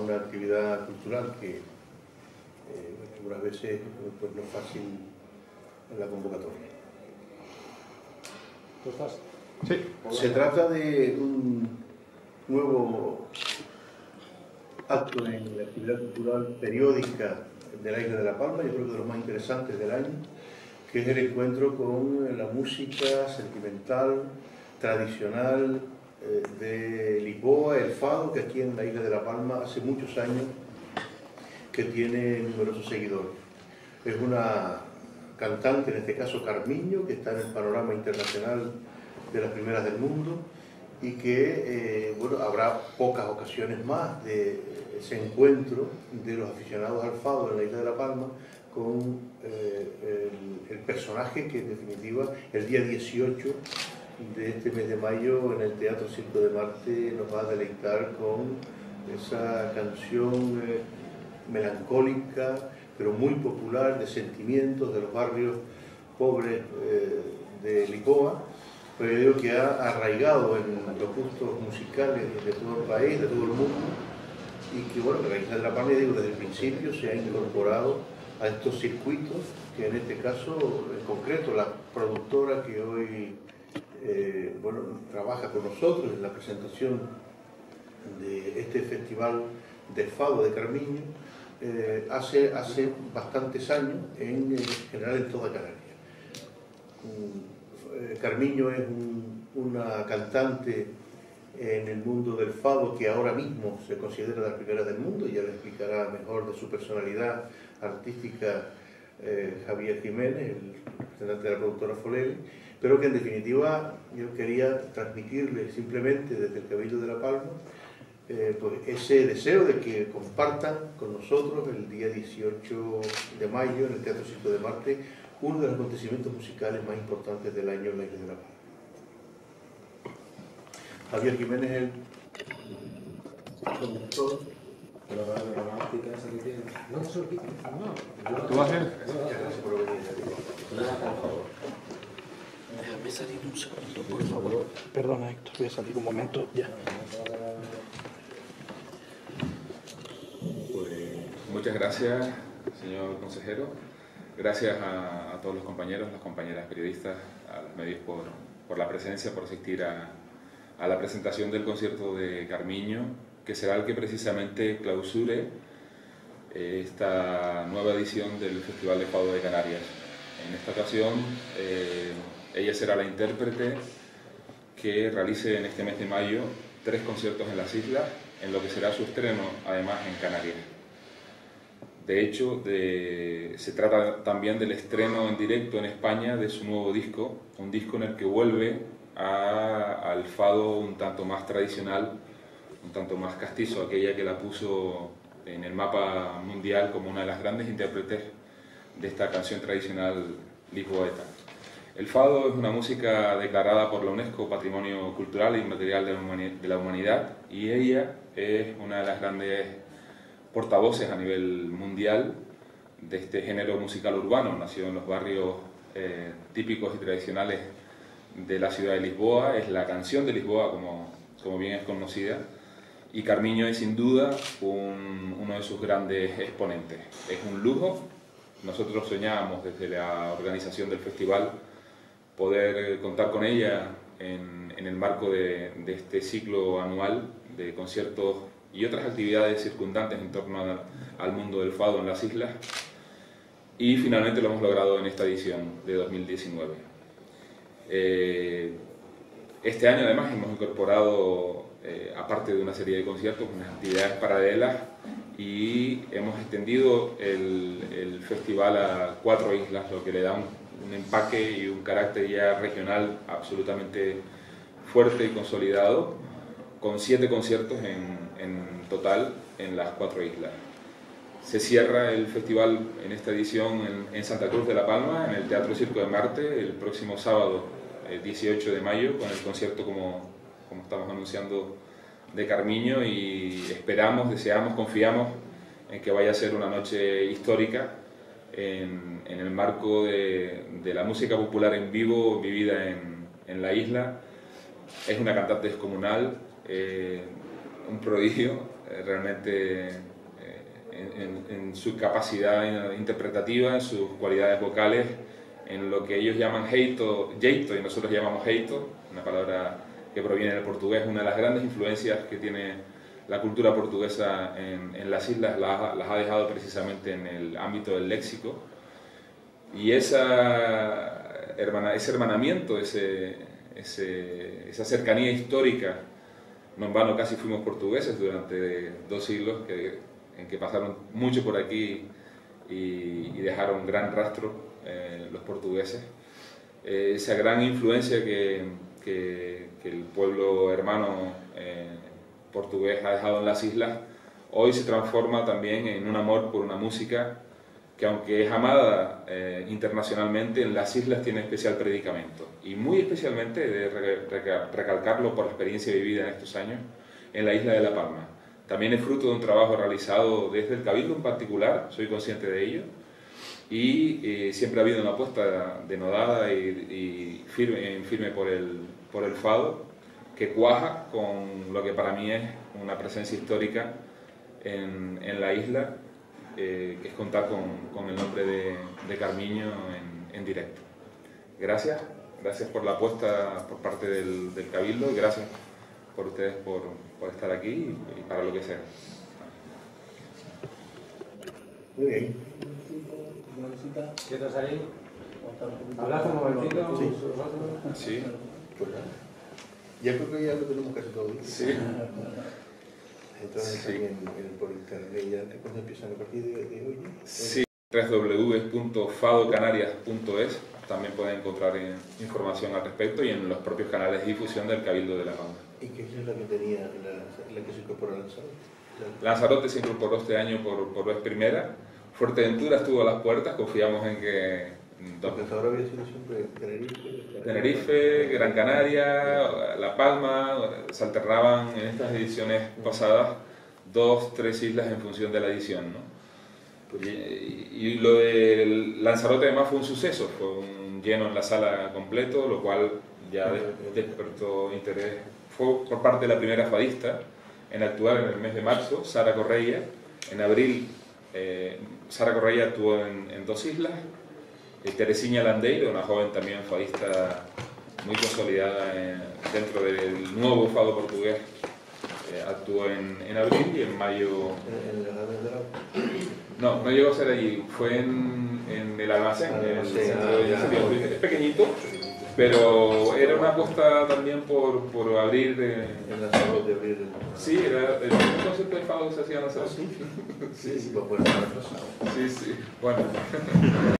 una actividad cultural que eh, algunas veces pues, no es fácil en la convocatoria. ¿Tú estás? Sí. Se trata de un nuevo acto en la actividad cultural periódica de la isla de La Palma, yo creo que de los más interesantes del año, que es el encuentro con la música sentimental, tradicional eh, de fado, que aquí en la isla de La Palma hace muchos años que tiene numerosos seguidores. Es una cantante, en este caso Carmiño, que está en el panorama internacional de las primeras del mundo y que eh, bueno, habrá pocas ocasiones más de ese encuentro de los aficionados al fado en la isla de La Palma con eh, el, personaje que en definitiva el día 18 de este mes de mayo en el Teatro Circo de Marte nos va a deleitar con esa canción eh, melancólica pero muy popular de sentimientos de los barrios pobres de Lisboa pero yo digo que ha arraigado en los gustos musicales de todo el país, de todo el mundo, y que bueno, la Isla de la Palma, digo, desde el principio se ha incorporado a estos circuitos, que en este caso, en concreto, la productora que hoy eh, bueno, trabaja con nosotros en la presentación de este festival de Fado de Carmiño, eh, hace, hace bastantes años, en, en general en toda Canarias eh, Carmiño es una cantante en el mundo del fado que ahora mismo se considera la primera del mundo, ya le explicará mejor de su personalidad artística eh, Javier Jiménez, el representante de la productora Folel, pero que en definitiva yo quería transmitirle simplemente desde el Cabildo de La Palma eh, pues ese deseo de que compartan con nosotros el día 18 de mayo en el Teatro Circo de Marte uno de los acontecimientos musicales más importantes del año en la Isla de la Paz. Javier Jiménez, el conductor. Pero la romántica esa que tiene. No, no No. ¿Tú vas a hacer? Gracias por venir. Déjame salir un segundo, por favor. Perdona, Héctor, voy a salir un momento ya. Pues, muchas gracias, señor consejero. Gracias a, todos los compañeros, las compañeras periodistas, a los medios por, por la presencia, por asistir a, a, la presentación del concierto de Carmiño, que será el que precisamente clausure eh, esta nueva edición del Festival de Fado de Canarias. En esta ocasión, eh, ella será la intérprete que realice en este mes de mayo tres conciertos en las islas, en lo que será su estreno además en Canarias. De hecho, se trata también del estreno en directo en España de su nuevo disco, un disco en el que vuelve al fado un tanto más tradicional, un tanto más castizo, aquella que la puso en el mapa mundial como una de las grandes intérpretes de esta canción tradicional lisboeta. El fado es una música declarada por la UNESCO Patrimonio Cultural e Inmaterial de la Humanidad y ella es una de las grandes portavoces a nivel mundial de este género musical urbano, nacido en los barrios eh, típicos y tradicionales de la ciudad de Lisboa, es la canción de Lisboa como, como bien es conocida, y Carmiño es sin duda uno de sus grandes exponentes. Es un lujo, nosotros soñábamos desde la organización del festival poder contar con ella en, el marco de, de este ciclo anual de conciertos y otras actividades circundantes en torno al mundo del fado en las islas. Y finalmente lo hemos logrado en esta edición de 2019. Eh, este año además hemos incorporado, eh, aparte de una serie de conciertos, unas actividades paralelas y hemos extendido el, el festival a cuatro islas, lo que le da un, un, empaque y un carácter ya regional absolutamente fuerte y consolidado, con siete conciertos en, en total en las cuatro islas. Se cierra el festival en esta edición en, Santa Cruz de la Palma, en el Teatro Circo de Marte, el próximo sábado, el 18 de mayo, con el concierto, como, como estamos anunciando, de Carmiño y esperamos, deseamos, confiamos en que vaya a ser una noche histórica en, en el marco de, de, la música popular en vivo vivida en, en la isla. Es una cantante descomunal, eh, un prodigio, eh, realmente eh, en, en, su capacidad interpretativa, en sus cualidades vocales, en lo que ellos llaman jeito, jeito y nosotros llamamos heito, una palabra que proviene del portugués, una de las grandes influencias que tiene la cultura portuguesa en, en las islas, las, las, ha dejado precisamente en el ámbito del léxico. Y esa, hermana, ese hermanamiento, ese, ese, esa cercanía histórica, no en vano casi fuimos portugueses durante dos siglos, que, en que pasaron mucho por aquí y, y dejaron gran rastro eh, los portugueses. Eh, esa gran influencia que, que, que el pueblo hermano eh, portugués ha dejado en las islas, hoy se transforma también en un amor por una música que aunque es amada eh, internacionalmente, en las islas tiene especial predicamento. Y muy especialmente, de recalcarlo por la experiencia vivida en estos años, en la isla de La Palma. También es fruto de un trabajo realizado desde el Cabildo en particular, soy consciente de ello, y eh, siempre ha habido una apuesta denodada y, y firme, firme por, el, por el fado, que cuaja con lo que para mí es una presencia histórica en, en la isla eh, que es contar con, con el nombre de, de Carmiño en, en, directo. Gracias, gracias por la apuesta por parte del, del Cabildo y gracias por ustedes por, por estar aquí y, y, para lo que sea. Muy bien. ¿Quieres ahí? ¿Hablas un momentito? Sí. sí. Ya creo que ya lo tenemos casi todo. Sí. Entonces, sí. en, por internet, ¿ya cuándo empiezan a partir de, de hoy? Sí, www.fadocanarias.es también pueden encontrar información al respecto y en los propios canales de difusión del Cabildo de La Palma. ¿Y qué es la que tenía, la, la que se incorporó a Lanzarote? Lanzarote se incorporó este año por, por vez primera. Fuerteventura estuvo a las puertas, confiamos en que Porque hasta ahora había sido siempre Tenerife, Tenerife, Gran Canaria, La Palma, se alternaban en estas ediciones pasadas dos, tres islas en función de la edición. ¿no? Y, y, lo de Lanzarote además fue un suceso, fue un lleno en la sala completo, lo cual ya despertó interés. Fue por parte de la primera fadista en actuar en el mes de marzo, Sara Correia. En abril, eh, Sara Correia actuó en, en dos islas, eh, Teresina Landeiro, una joven también fadista muy consolidada en, dentro del nuevo fado portugués, eh, actuó en, en, abril y en mayo... No, no llegó a ser allí, fue en, en el almacén, en el centro de Es pequeñito, pero era una apuesta también por, por abrir... Eh, en la salud de abrir el... Sí, era el concepto de fado que se hacía en la salud. Sí, sí, sí, sí, sí, bueno.